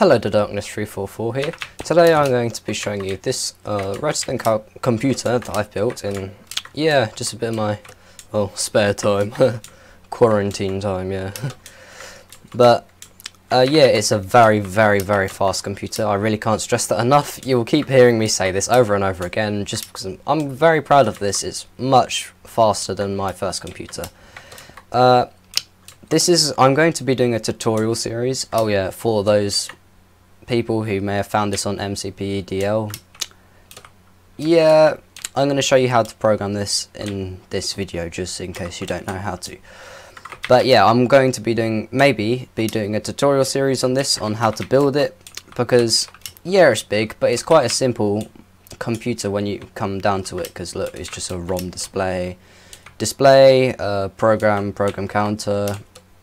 Hello, the Darkness 344 here. Today I'm going to be showing you this uh, Redstone computer that I've built in, yeah, just a bit of my, well, spare time, quarantine time, yeah. but, uh, yeah, it's a very, very, very fast computer. I really can't stress that enough. You will keep hearing me say this over and over again, just because I'm, I'm very proud of this. It's much faster than my first computer. Uh, this is, I'm going to be doing a tutorial series, oh yeah, for those people who may have found this on MCPEDL. Yeah, I'm going to show you how to program this in this video just in case you don't know how to. But yeah, I'm going to be doing, maybe, be doing a tutorial series on this, on how to build it, because, yeah, it's big, but it's quite a simple computer when you come down to it, because look, it's just a ROM display, display, uh, program, program counter,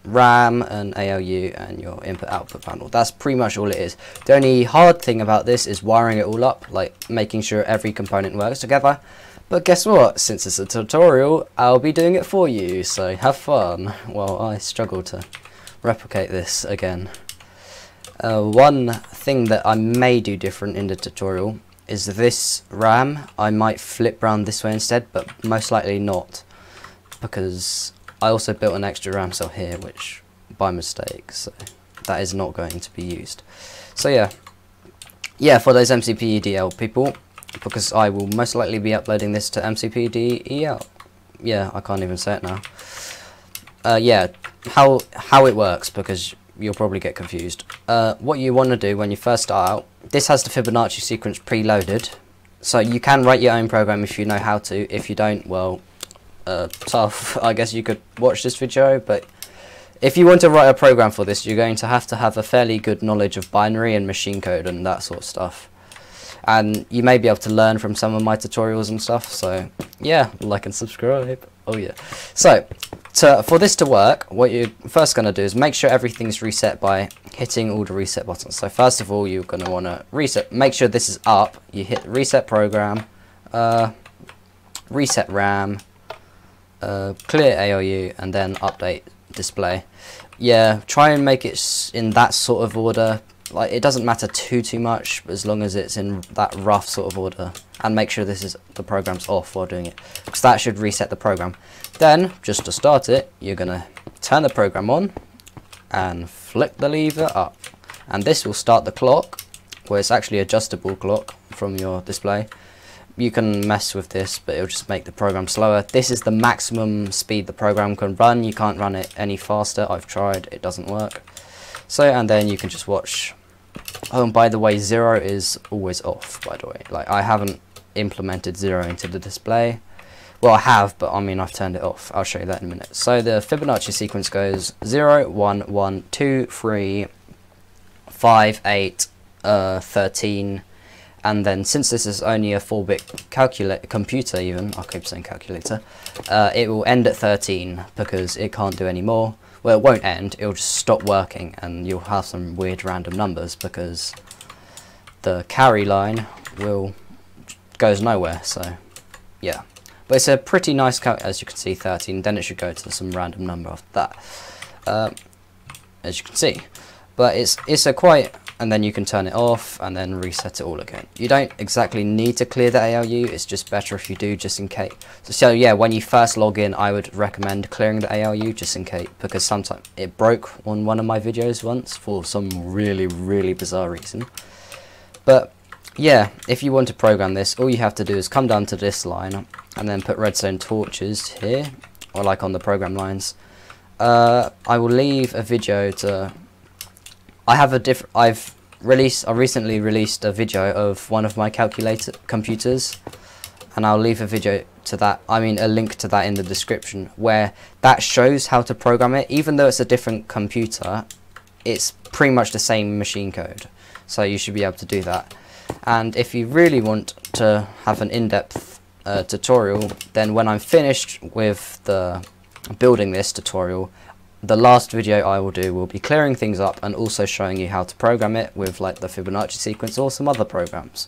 RAM and ALU and your input output panel. That's pretty much all it is. The only hard thing about this is wiring it all up, like making sure every component works together. But guess what? Since it's a tutorial, I'll be doing it for you, so have fun while I struggle to replicate this again. Uh, one thing that I may do different in the tutorial is this RAM. I might flip round this way instead, but most likely not because I also built an extra RAM cell here, which by mistake, so that is not going to be used. So yeah, yeah, for those MCPEDL people, because I will most likely be uploading this to MCPEDL. Yeah, I can't even say it now. Uh, yeah, how how it works, because you'll probably get confused. Uh, what you want to do when you first start out, this has the Fibonacci sequence preloaded, so you can write your own program if you know how to. If you don't, well, uh, tough. I guess you could watch this video, but if you want to write a program for this, you're going to have to have a fairly good knowledge of binary and machine code and that sort of stuff. And you may be able to learn from some of my tutorials and stuff, so yeah, like and subscribe. Oh yeah. So, to, for this to work, what you're first going to do is make sure everything's reset by hitting all the reset buttons. So first of all, you're going to want to reset, make sure this is up, you hit reset program, uh, reset RAM, uh, clear ALU and then update display. Yeah, try and make it in that sort of order. Like it doesn't matter too too much as long as it's in that rough sort of order. And make sure this is the program's off while doing it because that should reset the program. Then, just to start it, you're gonna turn the program on and flick the lever up, and this will start the clock, where it's actually adjustable clock from your display you can mess with this, but it'll just make the program slower. This is the maximum speed the program can run. You can't run it any faster. I've tried, it doesn't work. So, and then you can just watch. Oh, and by the way, zero is always off, by the way. Like, I haven't implemented zero into the display. Well, I have, but I mean, I've turned it off. I'll show you that in a minute. So the Fibonacci sequence goes 0, 1, 1, 2, 3, 5, 8, uh, 13, and then since this is only a 4-bit calculator computer even, I keep saying calculator, uh, it will end at 13 because it can't do any more. Well, it won't end, it'll just stop working and you'll have some weird random numbers because the carry line will goes nowhere, so yeah. But it's a pretty nice count, as you can see, 13, then it should go to some random number after that, uh, as you can see. But it's it's a quite and then you can turn it off and then reset it all again. You don't exactly need to clear the ALU, it's just better if you do just in case. So, so yeah, when you first log in, I would recommend clearing the ALU just in case, because sometimes it broke on one of my videos once for some really, really bizarre reason. But yeah, if you want to program this, all you have to do is come down to this line and then put redstone torches here, or like on the program lines. Uh, I will leave a video to I have a diff. I've released. I recently released a video of one of my calculator computers, and I'll leave a video to that. I mean, a link to that in the description where that shows how to program it. Even though it's a different computer, it's pretty much the same machine code. So you should be able to do that. And if you really want to have an in-depth uh, tutorial, then when I'm finished with the building this tutorial, the last video I will do will be clearing things up and also showing you how to program it with like the Fibonacci sequence or some other programs.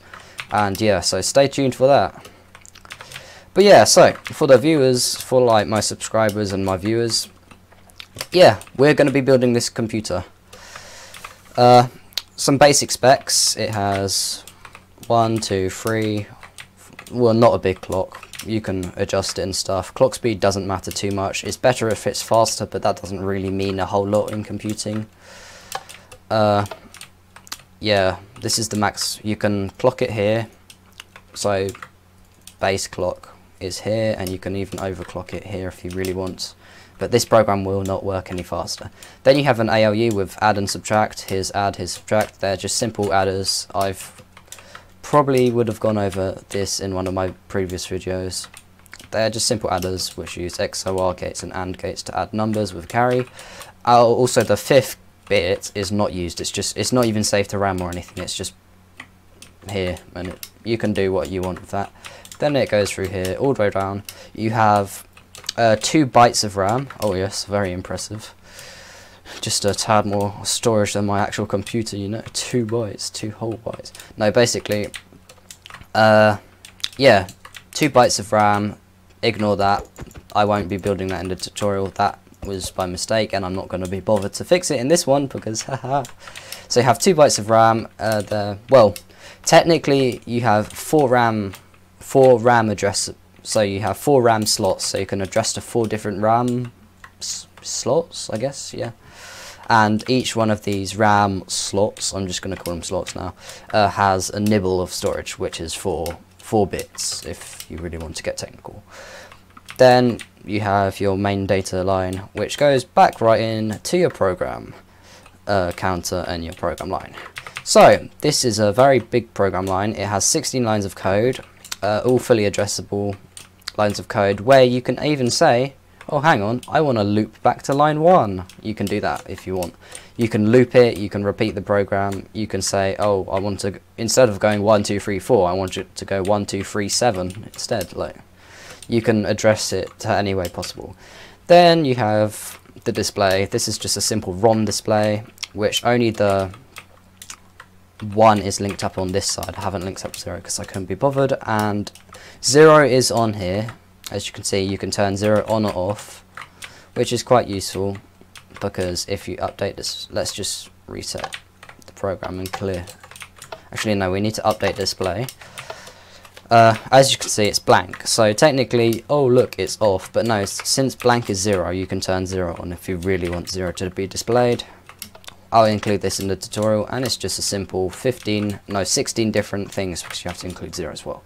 And yeah, so stay tuned for that. But yeah, so for the viewers, for like my subscribers and my viewers, yeah, we're going to be building this computer. Uh, some basic specs. It has one, two, three. Well, not a big clock. You can adjust it and stuff. Clock speed doesn't matter too much. It's better if it's faster, but that doesn't really mean a whole lot in computing. Uh, yeah, this is the max. You can clock it here. So, base clock is here, and you can even overclock it here if you really want but this program will not work any faster. Then you have an ALU with add and subtract, here's add, here's subtract, they're just simple adders. I've probably would have gone over this in one of my previous videos. They're just simple adders which use XOR gates and AND gates to add numbers with carry. Uh, also the fifth bit is not used, it's just it's not even saved to RAM or anything, it's just here and it, you can do what you want with that. Then it goes through here all the way down. You have uh, two bytes of RAM. Oh yes, very impressive. Just a tad more storage than my actual computer, you know. Two bytes, two whole bytes. No, basically, uh, yeah, two bytes of RAM. Ignore that. I won't be building that in the tutorial. That was by mistake, and I'm not going to be bothered to fix it in this one because haha. so you have two bytes of RAM. Uh, the well, technically you have four RAM, four RAM address so you have four RAM slots, so you can address to four different RAM slots, I guess, yeah. And each one of these RAM slots, I'm just going to call them slots now, uh, has a nibble of storage, which is for 4 bits, if you really want to get technical. Then you have your main data line, which goes back right in to your program uh, counter and your program line. So, this is a very big program line. It has 16 lines of code, uh, all fully addressable, lines of code where you can even say, oh hang on, I want to loop back to line 1. You can do that if you want. You can loop it, you can repeat the program, you can say, oh, I want to, instead of going 1, 2, 3, 4, I want it to go 1, 2, 3, 7 instead. Like, You can address it to any way possible. Then you have the display. This is just a simple ROM display, which only the one is linked up on this side. I haven't linked up zero because I couldn't be bothered. And zero is on here. As you can see, you can turn zero on or off, which is quite useful because if you update this, let's just reset the program and clear. Actually, no, we need to update display. Uh, as you can see, it's blank. So technically, oh look, it's off. But no, since blank is zero, you can turn zero on if you really want zero to be displayed. I'll include this in the tutorial and it's just a simple 15, no 16 different things because you have to include zero as well.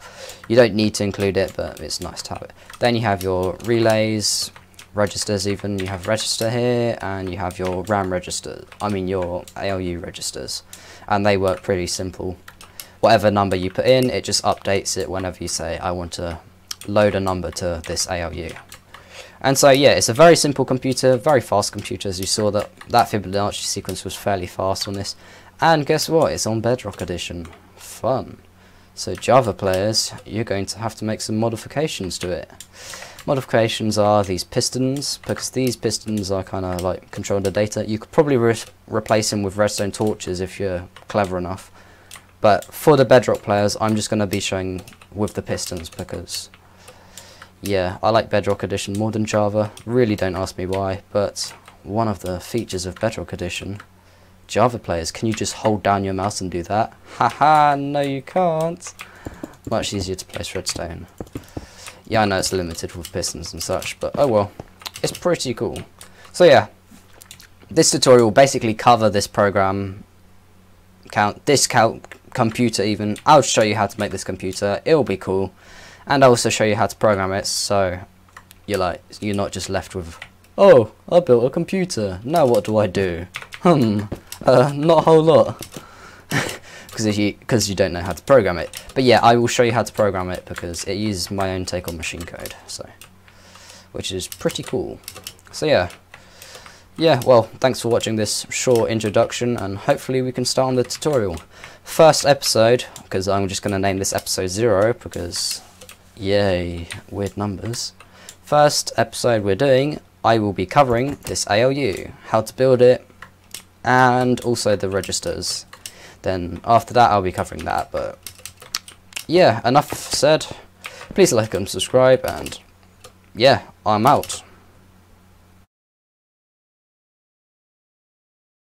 You don't need to include it but it's nice to have it. Then you have your relays, registers even, you have register here and you have your RAM register, I mean your ALU registers and they work pretty simple. Whatever number you put in it just updates it whenever you say I want to load a number to this ALU. And so yeah, it's a very simple computer, very fast computer as you saw that that Fibonacci sequence was fairly fast on this. And guess what, it's on Bedrock Edition. Fun. So Java players, you're going to have to make some modifications to it. Modifications are these pistons, because these pistons are kind of like control the data. You could probably re replace them with redstone torches if you're clever enough. But for the Bedrock players, I'm just going to be showing with the pistons because yeah, I like Bedrock Edition more than Java. Really don't ask me why, but one of the features of Bedrock Edition, Java players, can you just hold down your mouse and do that? Haha, no you can't. Much easier to place redstone. Yeah, I know it's limited with pistons and such, but oh well. It's pretty cool. So yeah, this tutorial will basically cover this program, count this count computer even. I'll show you how to make this computer. It'll be cool and I'll also show you how to program it so you're like you're not just left with oh I built a computer. Now what do I do? Hmm uh, not a whole lot. Because you because you don't know how to program it. But yeah I will show you how to program it because it uses my own take on machine code so which is pretty cool. So yeah. Yeah well thanks for watching this short introduction and hopefully we can start on the tutorial. First episode because I'm just going to name this episode 0 because Yay, weird numbers. First episode we're doing, I will be covering this ALU, how to build it, and also the registers. Then after that I'll be covering that, but yeah, enough said. Please like and subscribe, and yeah, I'm out.